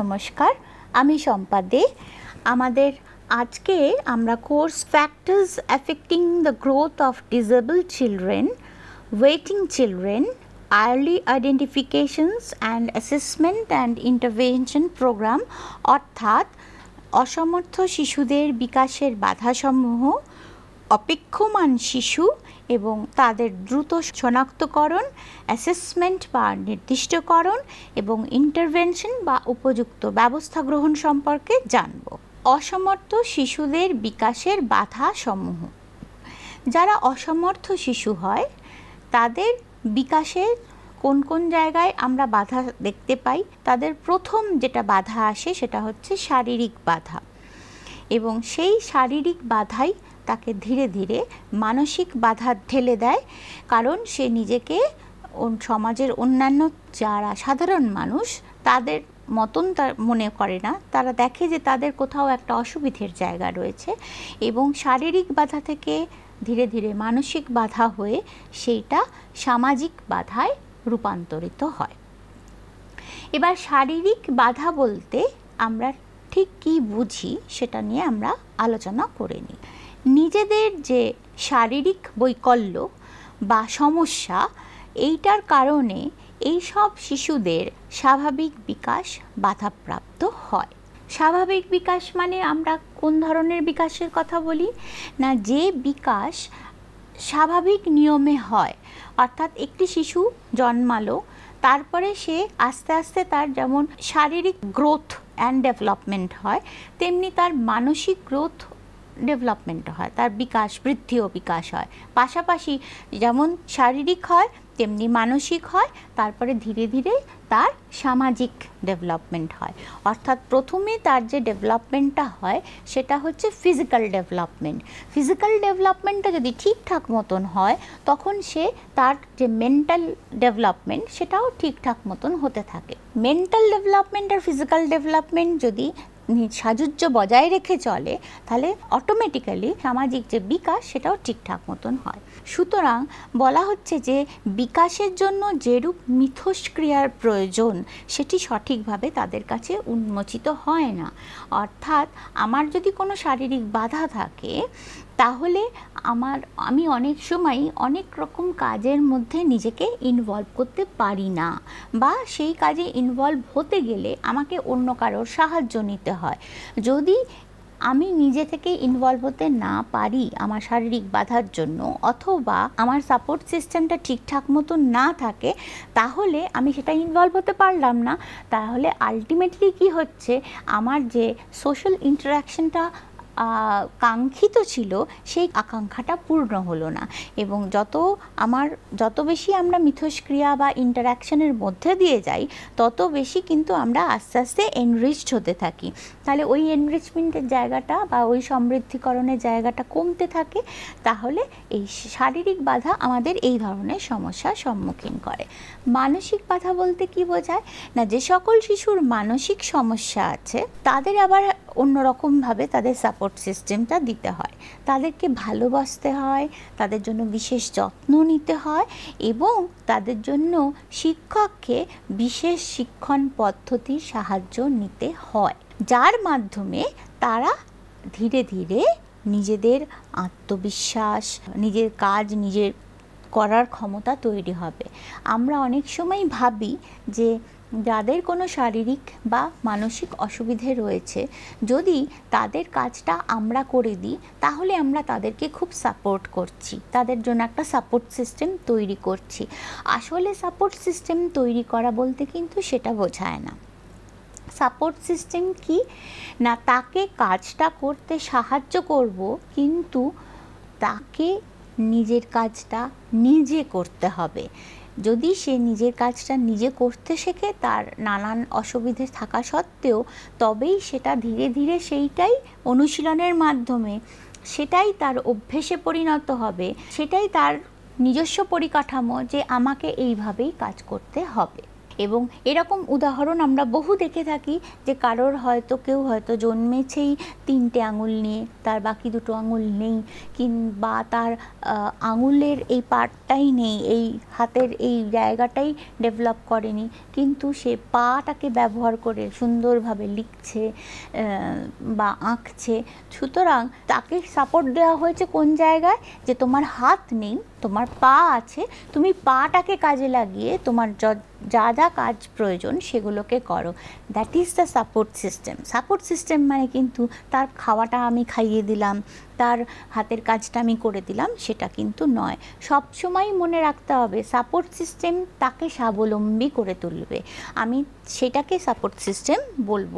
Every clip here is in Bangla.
নমস্কার, আমি শম্পা দে। আমাদের আজকে আমরা course factors affecting the growth of disable children, waiting children, early identifications and assessment and intervention programme, অর্থাৎ অসমর্থ শিশুদের বিকাশের বাধাসমূহ, অপেক্ষমান শিশু এবং তাদের দ্রুত শনাক্তকরণ অ্যাসেসমেন্ট বা নির্দিষ্টকরণ এবং ইন্টারভেনশন বা উপযুক্ত ব্যবস্থা গ্রহণ সম্পর্কে জানব। অসমর্থ শিশুদের বিকাশের বাধা সমূহ যারা অসমর্থ শিশু হয়, তাদের বিকাশের কোন কোন জায়গায় আমরা বাধা দেখতে পাই? তাদের প্রথম যেটা বাধা আসে সেটা হচ্ছে শারীরিক বাধা। এবং সেই শারীরিক বাধাই তাকে ধীরে ধীরে মানসিক বাধা ঠেলে দেয়, কারণ সে নিজেকে সমাজের অন্যান্য যারা সাধারণ মানুষ, তাদের মতন তার মনে করে না। তারা দেখে যে তাদের কোথাও একটা অসুবিধের জায়গা রয়েছে এবং শারীরিক বাধা থেকে ধীরে ধীরে মানসিক বাধা হয়ে সেইটা সামাজিক বাধায় রূপান্তরিত হয়। এবার শারীরিক বাধা বলতে আমরা ঠিক কি বুঝি সেটা নিয়ে আমরা আলোচনা করে নিই। নিজেদের যে শারীরিক বৈকল্য বা সমস্যা, এইটার কারণে এই সব শিশুদের স্বাভাবিক বিকাশ বাধাপ্রাপ্ত হয়। স্বাভাবিক বিকাশ মানে আমরা কোন ধরনের বিকাশের কথা বলি? না, যে বিকাশ স্বাভাবিক নিয়মে হয়। অর্থাৎ একটি শিশু জন্মালো, তারপরে সে আস্তে আস্তে তার যেমন শারীরিক গ্রোথ অ্যান্ড ডেভেলপমেন্ট হয়, তেমনি তার মানসিক গ্রোথ ডেভেলপমেন্ট হয়, তার বিকাশ বৃদ্ধি ও বিকাশ হয়। পাশাপাশি যেমন শারীরিক হয়, তেমনি মানসিক হয়, তারপরে ধীরে ধীরে তার সামাজিক ডেভেলপমেন্ট হয়। অর্থাৎ প্রথমে তার যে ডেভেলপমেন্টটা হয়, সেটা হচ্ছে ফিজিক্যাল ডেভেলপমেন্ট ফিজিক্যাল ডেভেলপমেন্টটা যদি ঠিকঠাক মতন হয়, তখন সে তার যে মেন্টাল ডেভেলপমেন্ট সেটাও ঠিকঠাক মতন হতে থাকে। মেন্টাল ডেভেলপমেন্ট আর ফিজিক্যাল ডেভেলপমেন্ট যদি সাজুজ্য বজায় রেখে চলে, তাহলে অটোমেটিক্যালি সামাজিক যে বিকাশ, সেটাও ঠিকঠাক মতন হয়। সুতরাং বলা হচ্ছে যে বিকাশের জন্য যেরূপ মিথস্ক্রিয়ার প্রয়োজন, সেটি সঠিকভাবে তাদের কাছে উন্মোচিত হয় না। অর্থাৎ আমার যদি কোনো শারীরিক বাধা থাকে তাহলে আমার, আমি অনেক সময় অনেক রকম কাজের মধ্যে নিজেকে ইনভলভ করতে পারি না বা সেই কাজে ইনভলভ হতে গেলে আমাকে অন্য কারোর সাহায্য নিতে হয়। যদি আমি নিজে থেকে ইনভলভ হতে না পারি আমার শারীরিক বাধার জন্য অথবা আমার সাপোর্ট সিস্টেমটা ঠিকঠাক মতো না থাকে, তাহলে আমি সেটা ইনভলভ হতে পারলাম না। তাহলে আলটিমেটলি কি হচ্ছে? আমার যে সোশ্যাল ইন্টারাকশনটা কাঙ্ক্ষিত ছিল, সেই আকাঙ্ক্ষাটা পূর্ণ হলো না। এবং যত আমার, যত বেশি আমরা মিথস্ক্রিয়া বা ইন্টারাকশনের মধ্যে দিয়ে যাই, তত বেশি কিন্তু আমরা আস্তে আস্তে এনরিচড হতে থাকি। তাহলে ওই এনরিচমেন্টের জায়গাটা বা ওই সমৃদ্ধিকরণের জায়গাটা কমতে থাকে, তাহলে এই শারীরিক বাধা আমাদের এই ধরনের সমস্যার সম্মুখীন করে। মানসিক বাধা বলতে কি বোঝায়? না, যে সকল শিশুর মানসিক সমস্যা আছে, তাদের আবার অন্যরকমভাবে তাদের সাপোর্ট সিস্টেমটা দিতে হয়। তাদেরকে ভালোবাসতে হয়, তাদের জন্য বিশেষ যত্ন নিতে হয় এবং তাদের জন্য শিক্ষককে বিশেষ শিক্ষণ পদ্ধতির সাহায্য নিতে হয়। যার মাধ্যমে তারা ধীরে ধীরে নিজেদের আত্মবিশ্বাস, নিজের কাজ, নিজের করার ক্ষমতা তৈরি হবে। আমরা অনেক সময় ভাবি যে যাদের কোনো শারীরিক বা মানসিক অসুবিধে রয়েছে, যদি তাদের কাজটা আমরা করে দিই, তাহলে আমরা তাদেরকে খুব সাপোর্ট করছি। তাদের জন্য একটা সাপোর্ট সিস্টেম তৈরি করছি। আসলে সাপোর্ট সিস্টেম তৈরি করা বলতে কিন্তু সেটা বোঝায় না। সাপোর্ট সিস্টেম কি? না, তাকে কাজটা করতে সাহায্য করব, কিন্তু তাকে নিজের কাজটা নিজে করতে হবে। যদি সে নিজের কাজটা নিজে করতে শেখে তার নানান অসুবিধে থাকা সত্ত্বেও, তবেই সেটা ধীরে ধীরে সেইটাই অনুশীলনের মাধ্যমে, সেটাই তার অভ্যেসে পরিণত হবে, সেটাই তার নিজস্ব পরিকাঠামো যে আমাকে এইভাবেই কাজ করতে হবে। এবং এরকম উদাহরণ আমরা বহু দেখে থাকি যে কারোর হয়তো কেউ হয়তো জন্মেছেই তিনটে আঙুল নিয়ে, তার বাকি দুটো আঙুল নেই, কিংবা তার আঙুলের এই পার্টটাই নেই, এই হাতের এই জায়গাটাই ডেভেলপ করেনি। কিন্তু সে পাটাকে ব্যবহার করে সুন্দরভাবে লিখছে বা আঁকছে। সুতরাং তাকে সাপোর্ট দেওয়া হয়েছে কোন জায়গায়? যে তোমার হাত নেই তোমার পা আছে, তুমি পাটাকে কাজে লাগিয়ে তোমার যা যা কাজ প্রয়োজন সেগুলোকে করো। That is the support system support system মানে কিন্তু তার খাওয়াটা আমি খাইয়ে দিলাম তার হাতের কাজটা আমি করে দিলাম, সেটা কিন্তু নয়। সব সময় মনে রাখতে হবে সাপোর্ট সিস্টেম তাকে স্বাবলম্বী করে তুলবে। আমি সেটাকে সাপোর্ট সিস্টেম বলব,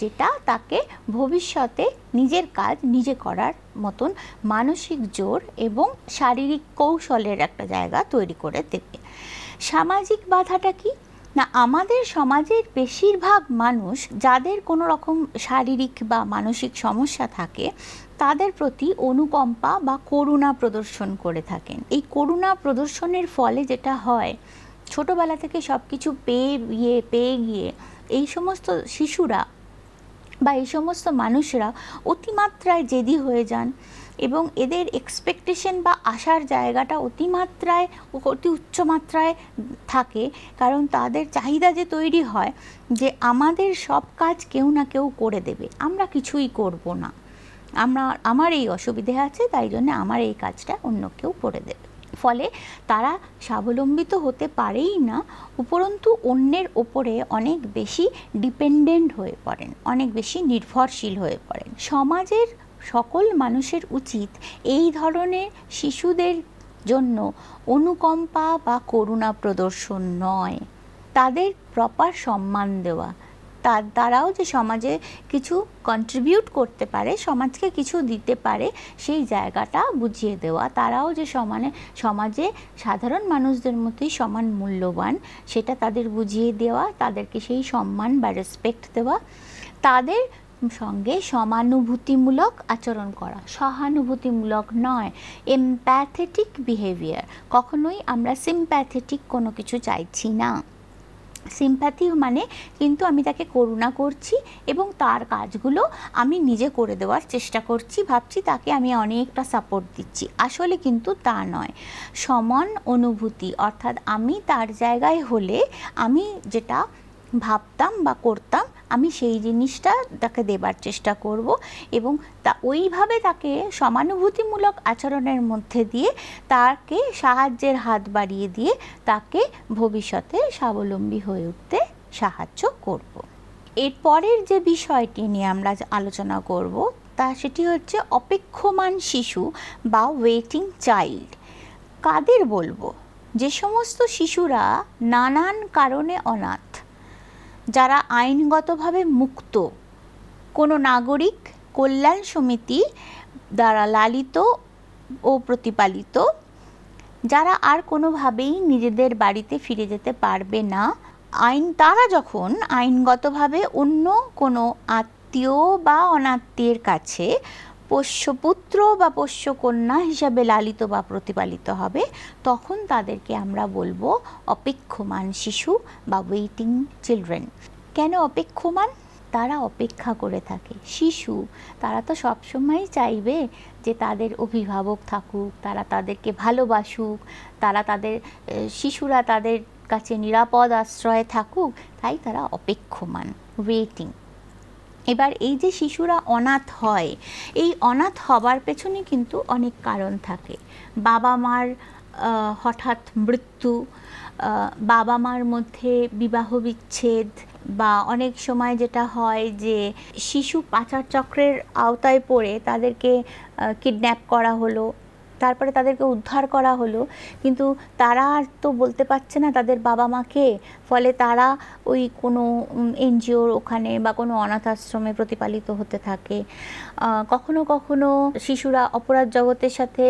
যেটা তাকে ভবিষ্যতে নিজের কাজ নিজে করার মতন মানসিক জোর এবং শারীরিক কৌশলের একটা জায়গা তৈরি করে দেবে। সামাজিক বাধাটা কি? না, আমাদের সমাজের বেশিরভাগ মানুষ যাদের কোনো রকম শারীরিক বা মানসিক সমস্যা থাকে, তাদের প্রতি অনুকম্পা বা করুণা প্রদর্শন করে থাকেন। এই করুণা প্রদর্শনের ফলে যেটা হয়, ছোটবেলা থেকে সব কিছু পেয়ে গিয়ে পেয়ে গিয়ে এই সমস্ত শিশুরা বা এই সমস্ত মানুষরা অতিমাত্রায় জেদি হয়ে যান। এবং এদের এক্সপেকটেশন বা আশার জায়গাটা অতিমাত্রায়, অতি উচ্চমাত্রায় থাকে। কারণ তাদের চাহিদা যে তৈরি হয়, যে আমাদের সব কাজ কেউ না কেউ করে দেবে। আমরা কিছুই করব না। আমরা, আমার এই অসুবিধে আছে, তাই জন্য আমার এই কাজটা অন্য কেউ করে দেবে। ফলে তারা স্বাবলম্বিত হতে পারেই না, উপরন্তু অন্যের ওপরে অনেক বেশি ডিপেন্ডেন্ট হয়ে পড়েন, অনেক বেশি নির্ভরশীল হয়ে পড়েন। সমাজের সকল মানুষের উচিত এই ধরনের শিশুদের জন্য অনুকম্পা বা করুণা প্রদর্শন নয়। তাদের প্রপার সম্মান দেওয়া। তার দ্বারাও যে সমাজে কিছু কন্ট্রিবিউট করতে পারে, সমাজকে কিছু দিতে পারে, সেই জায়গাটা বুঝিয়ে দেওয়া। তারাও যে সমানে, সমাজে সাধারণ মানুষদের মতোই সমান মূল্যবান, সেটা তাদের বুঝিয়ে দেওয়া, তাদেরকে সেই সম্মান বা রেসপেক্ট দেওয়া। তাদের সঙ্গে সমানুভূতিমূলক আচরণ করা। সহানুভূতিমূলক নয় এমপ্যাথেটিক বিহেভিয়ার কখনোই আমরা সিম্প্যাথেটিক কোনো কিছু চাইছি না। সিম্প্যাথি মানে কিন্তু আমি তাকে করুণা করছি এবং তার কাজগুলো আমি নিজে করে দেওয়ার চেষ্টা করছি, ভাবছি তাকে আমি অনেকটা সাপোর্ট দিচ্ছি। আসলে কিন্তু তা নয়। সমান অনুভূতি, অর্থাৎ আমি তার জায়গায় হলে আমি যেটা ভাবতাম বা করতাম, আমি সেই জিনিসটা তাকে দেবার চেষ্টা করব এবং তা ওইভাবে তাকে সমানুভূতিমূলক আচরণের মধ্যে দিয়ে তাকে সাহায্যের হাত বাড়িয়ে দিয়ে তাকে ভবিষ্যতে স্বাবলম্বী হয়ে উঠতে সাহায্য করব। এরপরের যে বিষয়টি নিয়ে আমরা আলোচনা করব তা সেটি হচ্ছে অপেক্ষমান শিশু বা ওয়েটিং চাইল্ড কাদের বলব যে সমস্ত শিশুরা নানান কারণে অনাথ যারা আইনগতভাবে মুক্ত, কোনো নাগরিক কল্যাণ সমিতি দ্বারা লালিত ও প্রতিপালিত, যারা আর কোনোভাবেই নিজেদের বাড়িতে ফিরে যেতে পারবে না, আইন তারা যখন আইনগতভাবে অন্য কোনো আত্মীয় বা অনাত্মীয়ের কাছে পোষ্যপুত্র বা পোষ্যকন্যা হিসাবে লালিত বা প্রতিপালিত হবে, তখন তাদেরকে আমরা বলব অপেক্ষমান শিশু বা ওয়েটিং চিলড্রেন কেন অপেক্ষমান? তারা অপেক্ষা করে থাকে। শিশু, তারা তো সবসময়ই চাইবে যে তাদের অভিভাবক থাকুক, তারা তাদেরকে ভালোবাসুক, তারা তাদের শিশুরা তাদের কাছে নিরাপদ আশ্রয়ে থাকুক, তাই তারা অপেক্ষমান ওয়েটিং এবার এই যে শিশুরা অনাথ হয়, এই অনাথ হবার পেছনে কিন্তু অনেক কারণ থাকে। বাবা মার হঠাৎ মৃত্যু বাবা মার মধ্যে বিবাহ বিচ্ছেদ বা অনেক সময় যেটা হয় যে শিশু পাচার চক্রের আওতায় পড়ে তাদেরকে কিডন্যাপ করা হলো। তারপরে তাদেরকে উদ্ধার করা হলো। কিন্তু তারা আর তো বলতে পারছে না তাদের বাবা মাকে। ফলে তারা ওই কোনো এনজিওর ওখানে বা কোনো অনাথ আশ্রমে প্রতিপালিত হতে থাকে। কখনো কখনো শিশুরা অপরাধ জগতের সাথে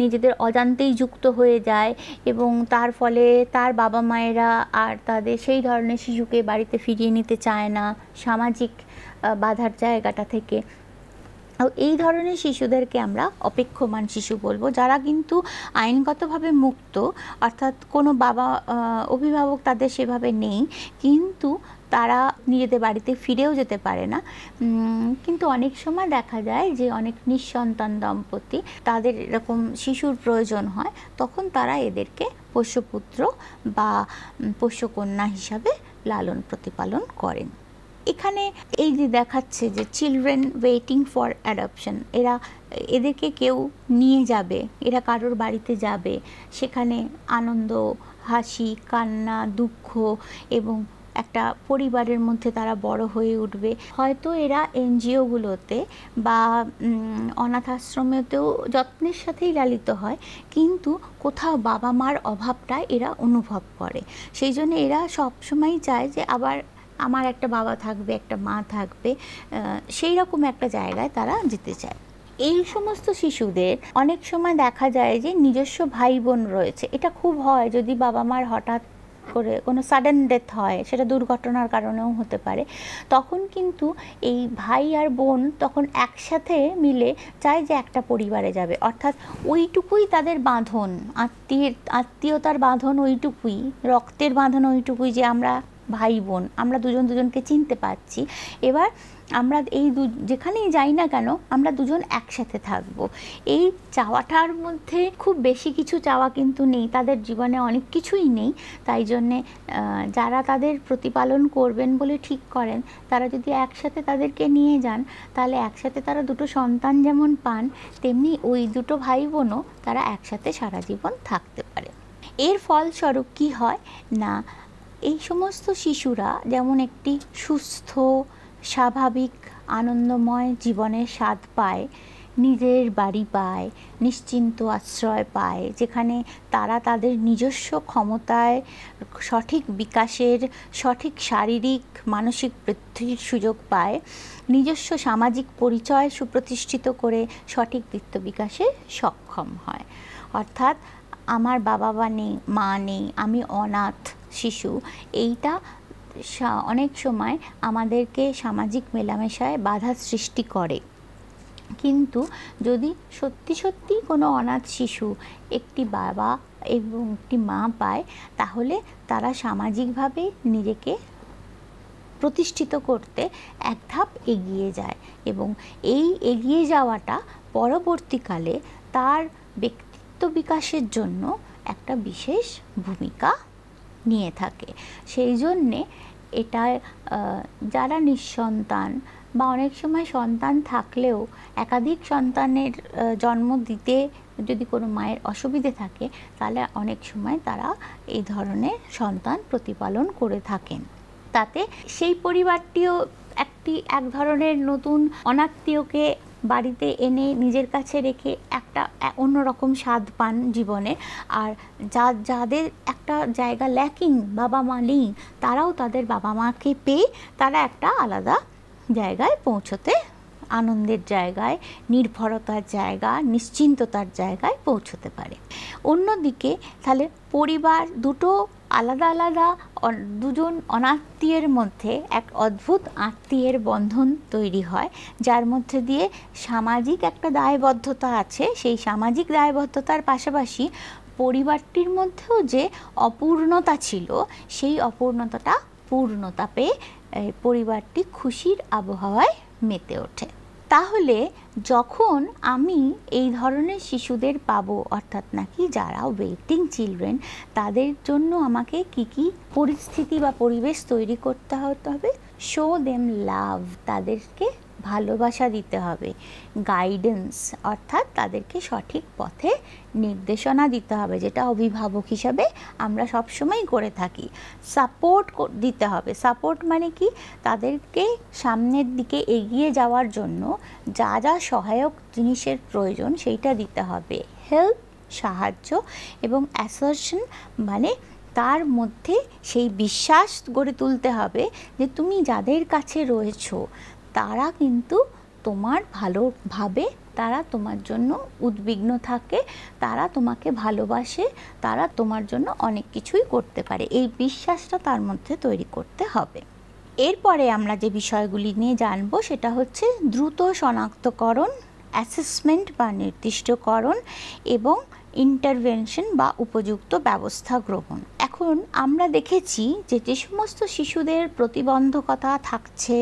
নিজেদের অজান্তেই যুক্ত হয়ে যায় এবং তার ফলে তার বাবা মায়েরা আর তাদের সেই ধরনের শিশুকে বাড়িতে ফিরিয়ে নিতে চায় না। সামাজিক বাধার জায়গাটা থেকে। এই ধরনের শিশুদেরকে আমরা অপেক্ষমান শিশু বলব, যারা কিন্তু আইনগতভাবে মুক্ত, অর্থাৎ কোনো বাবা অভিভাবক তাদের সেভাবে নেই, কিন্তু তারা নিজেদের বাড়িতে ফিরেও যেতে পারে না। কিন্তু অনেক সময় দেখা যায় যে অনেক নিঃসন্তান দম্পতি তাদের এরকম শিশুর প্রয়োজন হয়, তখন তারা এদেরকে পোষ্যপুত্র বা পোষ্যকন্যা হিসাবে লালন প্রতিপালন করেন। এখানে এই যে দেখাচ্ছে যে চিলড্রেন ওয়েটিং ফর অ্যাডপশন এরা এদেরকে কেউ নিয়ে যাবে, এরা কারোর বাড়িতে যাবে, সেখানে আনন্দ, হাসি, কান্না, দুঃখ এবং একটা পরিবারের মধ্যে তারা বড় হয়ে উঠবে। হয়তো এরা এনজিওগুলোতে বা অনাথ আশ্রমেতেও যত্নের সাথেই লালিত হয়, কিন্তু কোথাও বাবা মার অভাবটা এরা অনুভব করে। সেই জন্য এরা সবসময় চায় যে আবার আমার একটা বাবা থাকবে, একটা মা থাকবে সেই রকম একটা জায়গায় তারা যেতে চায়। এই সমস্ত শিশুদের অনেক সময় দেখা যায় যে নিজস্ব ভাই বোন রয়েছে। এটা খুব হয় যদি বাবা মার হঠাৎ করে কোনো সাডেন ডেথ হয়, সেটা দুর্ঘটনার কারণেও হতে পারে, তখন কিন্তু এই ভাই আর বোন তখন একসাথে মিলে চায় যে একটা পরিবারে যাবে। অর্থাৎ ওইটুকুই তাদের বাঁধন, আত্মীয়, আত্মীয়তার বাঁধন ওইটুকুই, রক্তের বাঁধন ওইটুকুই যে আমরা ভাই বোন আমরা দুজন দুজনকে চিনতে পারছি। এবার আমরা এই দু, যেখানেই যাই না কেন, আমরা দুজন একসাথে থাকব। এই চাওয়াটার মধ্যে খুব বেশি কিছু চাওয়া কিন্তু নেই, তাদের জীবনে অনেক কিছুই নেই। তাই জন্যে যারা তাদের প্রতিপালন করবেন বলে ঠিক করেন, তারা যদি একসাথে তাদেরকে নিয়ে যান, তাহলে একসাথে তারা দুটো সন্তান যেমন পান, তেমনি ওই দুটো ভাই বোনও তারা একসাথে সারা জীবন থাকতে পারে। এর ফলস্বরূপ কি হয়? না এই সমস্ত শিশুরা যেমন একটি সুস্থ, স্বাভাবিক, আনন্দময় জীবনের স্বাদ পায়, নিজের বাড়ি পায়, নিশ্চিন্ত আশ্রয় পায়, যেখানে তারা তাদের নিজস্ব ক্ষমতায়, সঠিক বিকাশের, সঠিক শারীরিক, মানসিক বৃদ্ধির সুযোগ পায়, নিজস্ব সামাজিক পরিচয় সুপ্রতিষ্ঠিত করে সঠিক বৃত্ত বিকাশে সক্ষম হয়। অর্থাৎ, আমার বাবা বা নেই, মা নেই, আমি অনাথ শিশু, এইটা অনেক সময় আমাদেরকে সামাজিক মেলামেশায় বাধা সৃষ্টি করে। কিন্তু যদি সত্যি সত্যি কোনো অনাথ শিশু একটি বাবা এবং একটি মা পায়, তাহলে তারা সামাজিকভাবে নিজেকে প্রতিষ্ঠিত করতে এক ধাপ এগিয়ে যায় এবং এই এগিয়ে যাওয়াটা পরবর্তীকালে তার ব্যক্তিত্ব বিকাশের জন্য একটা বিশেষ ভূমিকা নিয়ে থাকে। সেই জন্যে এটা যারা নিঃসন্তান বা অনেক সময় সন্তান থাকলেও একাধিক সন্তানের জন্ম দিতে যদি কোনো মায়ের অসুবিধে থাকে, তাহলে অনেক সময় তারা এই ধরনের সন্তান প্রতিপালন করে থাকেন। তাতে সেই পরিবারটিও একটি, এক ধরনের নতুন অনাত্মীয়কে বাড়িতে এনে নিজের কাছে রেখে একটা অন্যরকম স্বাদ পান জীবনে। আর যা, যাদের একটা জায়গা ল্যাকিং বাবা মা নেই, তারাও তাদের বাবা মাকে পেয়ে তারা একটা আলাদা জায়গায় পৌঁছতে, আনন্দের জায়গায়, নির্ভরতার জায়গা নিশ্চিন্ততার জায়গায় পৌঁছতে পারে। অন্যদিকে তাহলে পরিবার দুটো আলাদা আলাদা দুজন অনাত্মীয়ের মধ্যে এক অদ্ভুত আত্মীয়ের বন্ধন তৈরি হয়, যার মধ্যে দিয়ে সামাজিক একটা দায়বদ্ধতা আছে। সেই সামাজিক দায়বদ্ধতার পাশাপাশি পরিবারটির মধ্যেও যে অপূর্ণতা ছিল, সেই অপূর্ণতাটা পূর্ণতা পেয়ে পরিবারটি খুশির আবহাওয়ায় মেতে ওঠে। তাহলে যখন আমি এই ধরনের শিশুদের পাবো, অর্থাৎ নাকি যারা ওয়েটিং চিলড্রেন তাদের জন্য আমাকে কি কি পরিস্থিতি বা পরিবেশ তৈরি করতে হতে হবে? শো দেম লাভ তাদেরকে ভালোবাসা দিতে হবে। গাইডেন্স অর্থাৎ তাদেরকে সঠিক পথে নির্দেশনা দিতে হবে, যেটা অভিভাবক হিসাবে আমরা সবসময় করে থাকি। সাপোর্ট দিতে হবে। সাপোর্ট মানে কি? তাদেরকে সামনের দিকে এগিয়ে যাওয়ার জন্য যা যা সহায়ক জিনিসের প্রয়োজন সেইটা দিতে হবে। হেল্প সাহায্য এবং অ্যাসারশন মানে তার মধ্যে সেই বিশ্বাস গড়ে তুলতে হবে যে তুমি যাদের কাছে রয়েছ তারা কিন্তু তোমার ভালোভাবে তারা তোমার জন্য উদ্বিগ্ন থাকে, তারা তোমাকে ভালোবাসে, তারা তোমার জন্য অনেক কিছুই করতে পারে। এই বিশ্বাসটা তার মধ্যে তৈরি করতে হবে। এরপরে আমরা যে বিষয়গুলি নিয়ে জানব, সেটা হচ্ছে দ্রুত শনাক্তকরণ অ্যাসেসমেন্ট বা নির্দিষ্টকরণ এবং ইন্টারভেনশন বা উপযুক্ত ব্যবস্থা গ্রহণ। এখন আমরা দেখেছি যে যে সমস্ত শিশুদের প্রতিবন্ধকতা থাকছে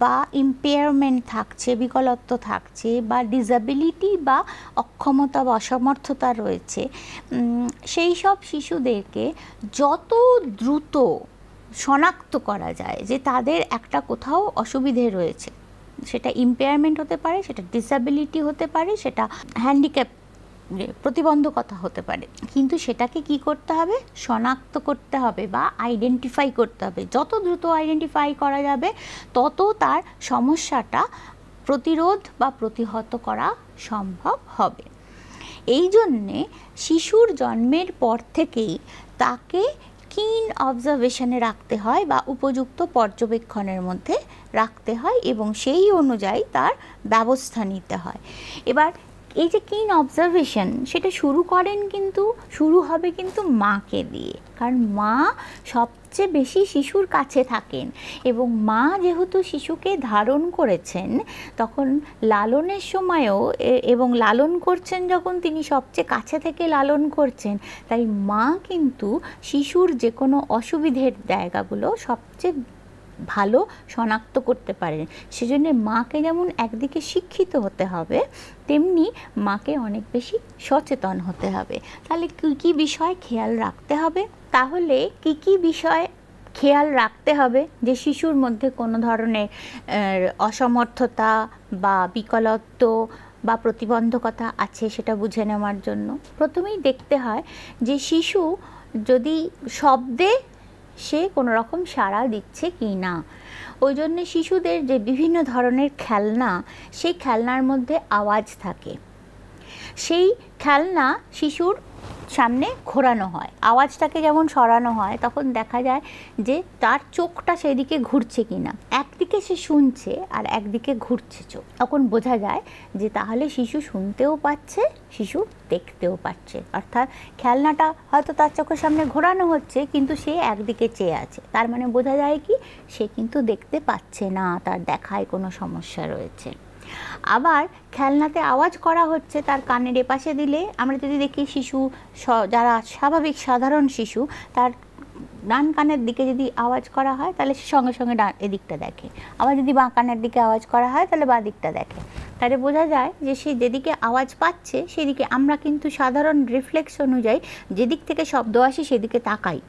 বা ইম্পেয়ারমেন্ট থাকছে, বিকলত্ব থাকছে বা ডিসাবিলিটি বা অক্ষমতা বা অসমর্থতা রয়েছে সেই সব শিশুদেরকে যত দ্রুত শনাক্ত করা যায় যে তাদের একটা কোথাও অসুবিধে রয়েছে, সেটা ইম্পেয়ারমেন্ট হতে পারে, সেটা ডিসাবিলিটি হতে পারে, সেটা হ্যান্ডিক্যাপ প্রতিবন্ধকতা হতে পারে। কিন্তু সেটাকে কি করতে হবে? শনাক্ত করতে হবে বা আইডেন্টিফাই করতে হবে। যত দ্রুত আইডেন্টিফাই করা যাবে, তত তার সমস্যাটা প্রতিরোধ বা প্রতিহত করা সম্ভব হবে। এই জন্যে শিশুর জন্মের পর থেকেই তাকে কিন অবজারভেশনে রাখতে হয় বা উপযুক্ত পর্যবেক্ষণের মধ্যে রাখতে হয় এবং সেই অনুযায়ী তার ব্যবস্থা নিতে হয়। এবার এই যে কিন অবজারভেশন সেটা শুরু করেন কিন্তু, শুরু হবে কিন্তু মাকে দিয়ে। কারণ মা সবচেয়ে বেশি শিশুর কাছে থাকেন এবং মা যেহেতু শিশুকে ধারণ করেছেন, তখন লালনের সময়ও এবং লালন করছেন যখন তিনি সবচেয়ে কাছে থেকে লালন করছেন, তাই মা কিন্তু শিশুর যে কোনো অসুবিধের জায়গাগুলো সবচেয়ে ভালো শনাক্ত করতে পারেন। সেজন্য মাকে যেমন একদিকে শিক্ষিত হতে হবে, তেমনি মাকে অনেক বেশি সচেতন হতে হবে। তাহলে কী কী বিষয় খেয়াল রাখতে হবে? তাহলে কী কী বিষয় খেয়াল রাখতে হবে যে শিশুর মধ্যে কোনো ধরনের অসমর্থতা বা বিকলত্ব বা প্রতিবন্ধকতা আছে সেটা বুঝে নেওয়ার জন্য? প্রথমেই দেখতে হয় যে শিশু যদি শব্দে সে কোনো রকম সাড়া দিচ্ছে কি না। ওই জন্যে শিশুদের যে বিভিন্ন ধরনের খেলনা, সেই খেলনার মধ্যে আওয়াজ থাকে। সেই খেলনা শিশুর সামনে ঘোরানো হয়। আওয়াজটাকে যেমন সরানো হয়, তখন দেখা যায় যে তার চোখটা সেদিকে ঘুরছে কিনা। একদিকে সে শুনছে আর একদিকে ঘুরছে চোখ। তখন বোঝা যায় যে তাহলে শিশু শুনতেও পাচ্ছে, শিশু দেখতেও পাচ্ছে। অর্থাৎ খেলনাটা হয়তো তার চোখের সামনে ঘোরানো হচ্ছে, কিন্তু সে একদিকে চেয়ে আছে। তার মানে বোঝা যায় কি, সে কিন্তু দেখতে পাচ্ছে না, তার দেখায় কোনো সমস্যা রয়েছে। আবার খেলনাতে আওয়াজ করা হচ্ছে তার কানের এপাশে দিলে। আমরা যদি দেখি শিশু যারা স্বাভাবিক সাধারণ শিশু, তার ডান কানের দিকে যদি আওয়াজ করা হয়, তাহলে সে সঙ্গে সঙ্গে ডান এদিকটা দেখে। আবার যদি বাঁ কানের দিকে আওয়াজ করা হয়, তাহলে বাঁ দিকটা দেখে। তাহলে বোঝা যায় যে সে যেদিকে আওয়াজ পাচ্ছে, সেদিকে আমরা কিন্তু সাধারণ রিফ্লেক্স অনুযায়ী যেদিক থেকে শব্দ আসে সেদিকে তাকাই।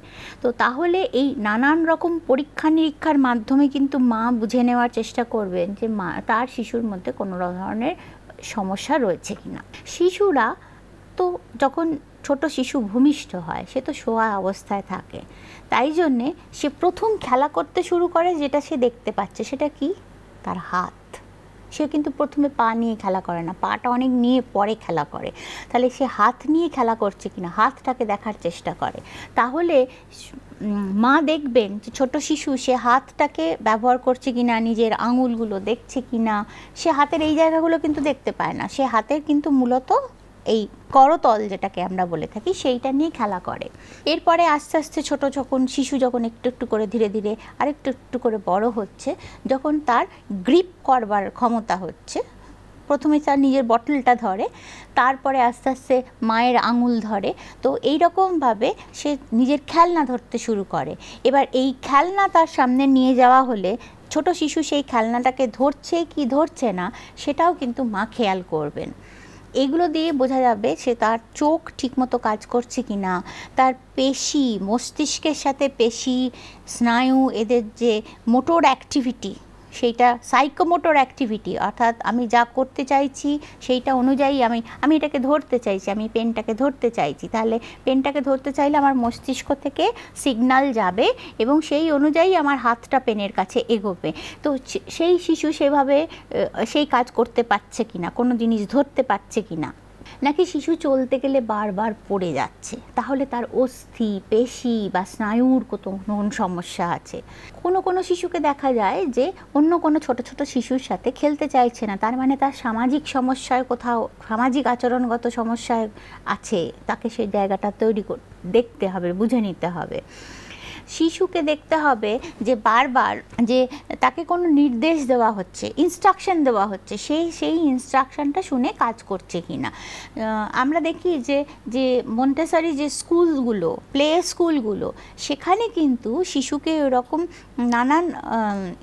তো তাহলে এই নানান রকম পরীক্ষা নিরীক্ষার মাধ্যমে কিন্তু মা বুঝে নেওয়ার চেষ্টা করবেন যে মা, তার শিশুর মধ্যে কোনো ধরনের সমস্যা রয়েছে কিনা। শিশুরা তো যখন ছোট শিশু ভূমিষ্ঠ হয়, সে তো শোয়া অবস্থায় থাকে। তাই জন্যে সে প্রথম খেলা করতে শুরু করে যেটা সে দেখতে পাচ্ছে, সেটা কি? তার হাত। সে কিন্তু প্রথমে পা নিয়ে খেলা করে না, পাটা অনেক নিয়ে পরে খেলা করে। তাহলে সে হাত নিয়ে খেলা করছে কিনা, হাতটাকে দেখার চেষ্টা করে। তাহলে মা দেখবেন যে ছোট শিশু সে হাতটাকে ব্যবহার করছে কিনা, নিজের আঙুলগুলো দেখছে কিনা, সে হাতের এই জায়গাগুলো কিন্তু দেখতে পায় না। সে হাতের কিন্তু মূলত এই করতল যেটাকে আমরা বলে থাকি, সেইটা নিয়ে খেলা করে। এরপরে আস্তে আস্তে ছোট যখন, শিশু যখন একটু একটু করে ধীরে ধীরে আরেকটু একটু করে বড় হচ্ছে, যখন তার গ্রিপ করবার ক্ষমতা হচ্ছে, প্রথমে তার নিজের বটলটা ধরে, তারপরে আস্তে আস্তে মায়ের আঙুল ধরে, তো এই রকমভাবে সে নিজের খেলনা ধরতে শুরু করে। এবার এই খেলনা তার সামনে নিয়ে যাওয়া হলে, ছোট শিশু সেই খেলনাটাকে ধরছে কি ধরছে না, সেটাও কিন্তু মা খেয়াল করবেন। এগুলো দিয়ে বোঝা যাবে সে তার চোখ ঠিকমতো কাজ করছে কি না। তার পেশি, মস্তিষ্কের সাথে পেশি, স্নায়ু, এদের যে মোটর অ্যাক্টিভিটি সেইটা সাইকোমোটর অ্যাক্টিভিটি অর্থাৎ আমি যা করতে চাইছি সেইটা অনুযায়ী আমি আমি এটাকে ধরতে চাইছি, আমি পেনটাকে ধরতে চাইছি। তাহলে পেনটাকে ধরতে চাইলে আমার মস্তিষ্ক থেকে সিগনাল যাবে এবং সেই অনুযায়ী আমার হাতটা পেনের কাছে এগোবে। তো সেই শিশু সেভাবে সেই কাজ করতে পারছে কিনা, কোনো জিনিস ধরতে পারছে কিনা? নাকি শিশু চলতে গেলে বারবার পড়ে যাচ্ছে? তাহলে তার অস্থি, পেশি বা স্নায়ুর কোন সমস্যা আছে? কোনো কোনো শিশুকে দেখা যায় যে অন্য কোনো ছোট ছোট শিশুর সাথে খেলতে চাইছে না। তার মানে তার সামাজিক সমস্যায় কোথাও, সামাজিক আচরণগত সমস্যায় আছে। তাকে সেই জায়গাটা তৈরি দেখতে হবে, বুঝে নিতে হবে। শিশুকে দেখতে হবে যে বারবার যে তাকে কোনো নির্দেশ দেওয়া হচ্ছে ইনস্ট্রাকশন দেওয়া হচ্ছে, সেই সেই ইনস্ট্রাকশনটা শুনে কাজ করছে কি না আমরা দেখি যে যে মন্টেসারি যে স্কুলগুলো প্লে স্কুলগুলো, সেখানে কিন্তু শিশুকে ওরকম নানান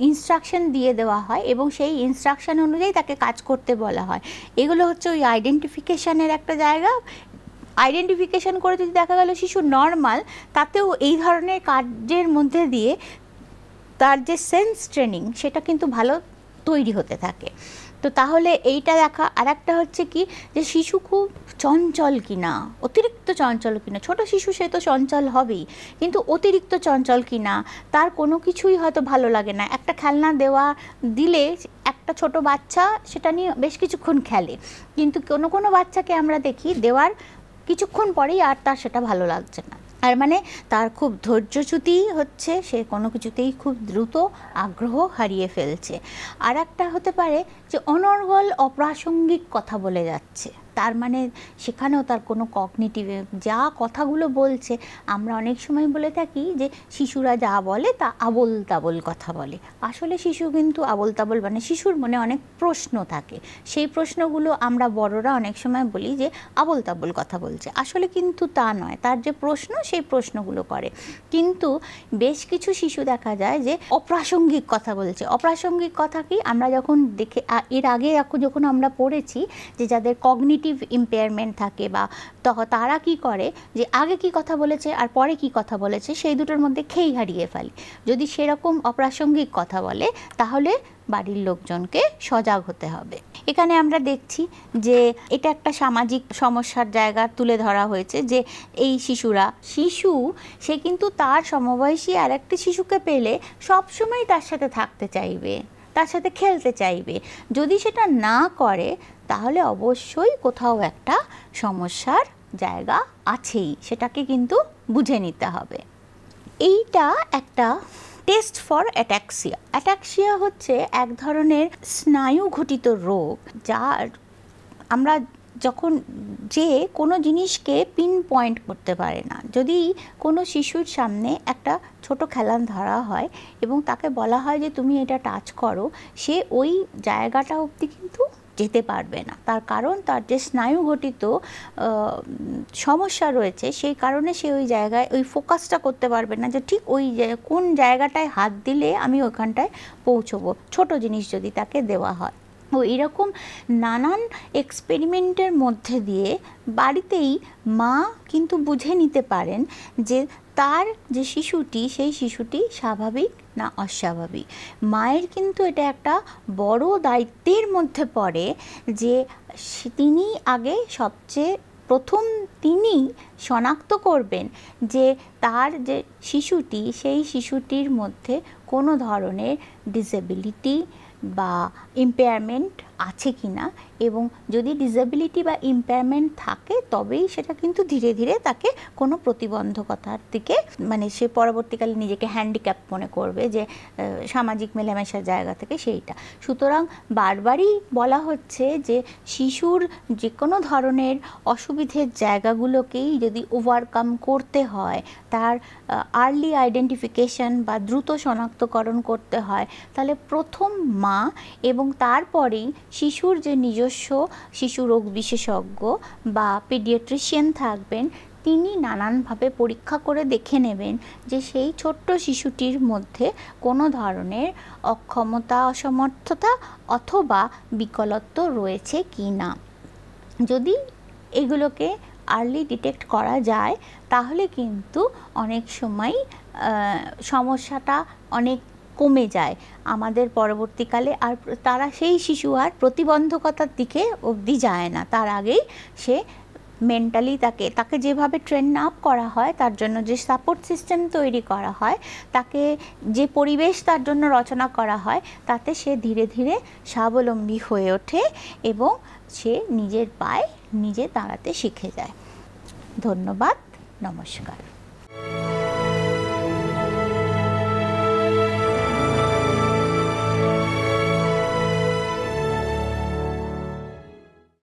ইনস্ট্রাকশন দিয়ে দেওয়া হয় এবং সেই ইনস্ট্রাকশন অনুযায়ী তাকে কাজ করতে বলা হয়। এগুলো হচ্ছে ওই আইডেন্টিফিকেশানের একটা জায়গা আইডেন্টিফিকেশন করে যদি দেখা গেল শিশু নর্মাল, তাতেও এই ধরনের কাজের মধ্যে দিয়ে তার যে সেন্স ট্রেনিং, সেটা কিন্তু ভালো তৈরি হতে থাকে। তো তাহলে এইটা দেখা আর একটা হচ্ছে কি যে শিশু খুব চঞ্চল কিনা, অতিরিক্ত চঞ্চল কিনা, ছোট শিশু সে তো চঞ্চল হবেই, কিন্তু অতিরিক্ত চঞ্চল কিনা, তার কোনো কিছুই হয়তো ভালো লাগে না। একটা খেলনা দেওয়া দিলে একটা ছোট বাচ্চা সেটা নিয়ে বেশ কিছুক্ষণ খেলে, কিন্তু কোনো কোনো বাচ্চাকে আমরা দেখি দেওয়ার কিছুক্ষণ পরেই আর তার সেটা ভালো লাগছে না। আর মানে তার খুব ধৈর্যচ্যুতি হচ্ছে, সে কোনো কিছুতেই খুব দ্রুত আগ্রহ হারিয়ে ফেলছে। আর একটা হতে পারে যে অনর্গল অপ্রাসঙ্গিক কথা বলে যাচ্ছে। তার মানে সেখানেও তার কোনো কগনিটিভ যা কথাগুলো বলছে, আমরা অনেক সময় বলে থাকি যে শিশুরা যা বলে তা আবল তাবল কথা বলে। আসলে শিশু কিন্তু আবল তাবল মানে শিশুর মনে অনেক প্রশ্ন থাকে। সেই প্রশ্নগুলো আমরা বড়রা অনেক সময় বলি যে আবল তাবল কথা বলছে। আসলে কিন্তু তা নয়, তার যে প্রশ্ন সেই প্রশ্নগুলো করে। কিন্তু বেশ কিছু শিশু দেখা যায় যে অপ্রাসঙ্গিক কথা বলছে। অপ্রাসঙ্গিক কথা কি? আমরা যখন দেখে এর আগে যখন আমরা পড়েছি যে যাদের কগনিটিভ কগনিটিভ ইম্পেয়ারমেন্ট থাকে বা তারা কি করে যে আগে কি কথা বলেছে আর পরে কি কথা বলেছে, সেই দুটোর মধ্যে খেই হারিয়ে ফেলে। যদি সেরকম অপ্রাসঙ্গিক কথা বলে, তাহলে বাড়ির লোকজনকে সজাগ হতে হবে। এখানে আমরা দেখছি যে এটা একটা সামাজিক সমস্যার জায়গা তুলে ধরা হয়েছে যে এই শিশুরা, শিশু, সে কিন্তু তার সমবয়সী আর একটি শিশুকে পেলে সবসময় তার সাথে থাকতে চাইবে, তার সাথে খেলতে চাইবে। যদি সেটা না করে তাহলে অবশ্যই কোথাও একটা সমস্যার জায়গা আছেই, সেটাকে কিন্তু বুঝে নিতে হবে। এইটা একটা টেস্ট ফর অ্যাট্যাক্সিয়া অ্যাট্যাক্সিয়া হচ্ছে এক ধরনের স্নায়ু ঘটিত রোগ, যার আমরা যখন যে কোনো জিনিসকে পিন পয়েন্ট করতে পারে না। যদি কোনো শিশুর সামনে একটা ছোট খেলান ধরা হয় এবং তাকে বলা হয় যে, তুমি এটা টাচ করো, সে ওই জায়গাটা অবধি কিন্তু যেতে পারবে না। তার কারণ তার যে স্নায়ু ঘটিত সমস্যা রয়েছে, সেই কারণে সে ওই জায়গায়, ওই ফোকাসটা করতে পারবে না যে ঠিক ওই কোন জায়গাটায় হাত দিলে আমি ওখানটায় পৌঁছবো। ছোট জিনিস যদি তাকে দেওয়া হয়। ও এরকম নানান এক্সপেরিমেন্টের মধ্যে দিয়ে বাড়িতেই মা কিন্তু বুঝে নিতে পারেন যে তার যে শিশুটি, সেই শিশুটি স্বাভাবিক না অস্বাভাবিক? মায়ের কিন্তু এটা একটা বড় দায়িত্বের মধ্যে পড়ে যে তিনি আগে সবচেয়ে প্রথম তিনি শনাক্ত করবেন যে তার যে শিশুটি, সেই শিশুটির মধ্যে কোনো ধরনের ডিসেবিলিটি বা ইম্পেয়ারমেন্ট আছে কি না এবং যদি ডিসেবিলিটি বা ইম্পেয়ারমেন্ট থাকে, তবেই সেটা কিন্তু ধীরে ধীরে তাকে কোনো প্রতিবন্ধকতার দিকে মানে সে পরবর্তীকালে নিজেকে হ্যান্ডিক্যাপ মনে করবে যে সামাজিক মেলামেশার জায়গা থেকে সেইটা। সুতরাং বারবারই বলা হচ্ছে যে, শিশুর যে কোনো ধরনের অসুবিধের জায়গাগুলোকেই যদি ওভারকাম করতে হয়, তার আর্লি আইডেন্টিফিকেশন বা দ্রুত শনাক্তকরণ করতে হয়, তাহলে প্রথম মা এবং তারপরেই শিশুর যে নিজস্ব শিশু রোগ বিশেষজ্ঞ বা পিডিয়াট্রিশিয়ান থাকবেন, তিনি নানানভাবে পরীক্ষা করে দেখে নেবেন যে সেই ছোট্ট শিশুটির মধ্যে কোনো ধরনের অক্ষমতা, অসমর্থতা অথবা বিকলত্ব রয়েছে কি না যদি এগুলোকে আর্লি ডিটেক্ট করা যায়, তাহলে কিন্তু অনেক সময় সমস্যাটা অনেক কমে যায়। আমাদের পরবর্তীকালে আর তারা সেই শিশু আর প্রতিবন্ধকতার দিকে অবধি যায় না। তার আগেই সে মেন্টালি তাকে তাকে যেভাবে ট্রেন আপ করা হয়, তার জন্য যে সাপোর্ট সিস্টেম তৈরি করা হয়, তাকে যে পরিবেশ তার জন্য রচনা করা হয়, তাতে সে ধীরে ধীরে স্বাবলম্বী হয়ে ওঠে এবং সে নিজের পায়ে নিজে দাঁড়াতে শিখে যায়। ধন্যবাদ, নমস্কার।